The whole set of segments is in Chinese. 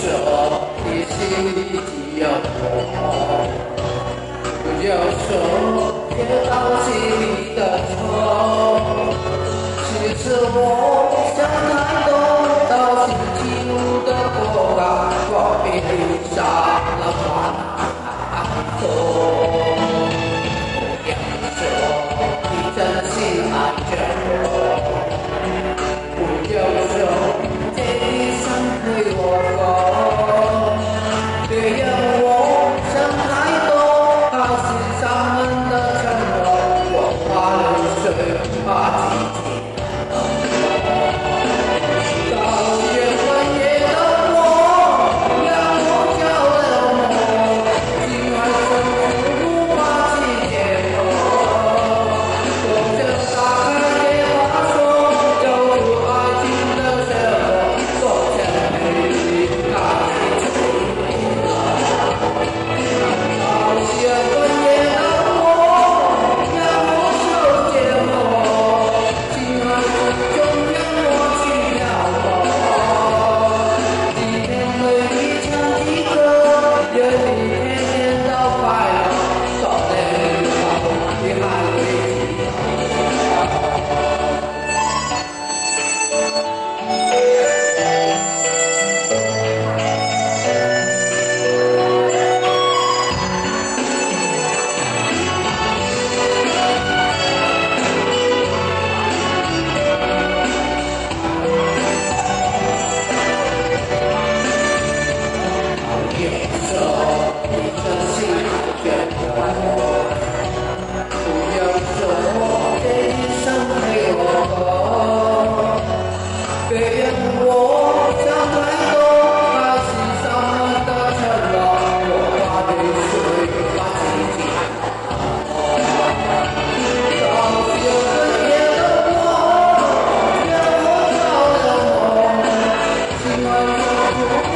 说你心里只有我，不要说别放弃你的错，其实我想太多，到星期五的多，把我给你伤。you.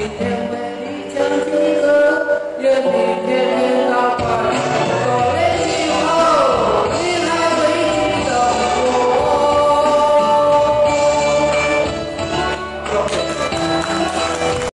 今天为你唱几首，愿你。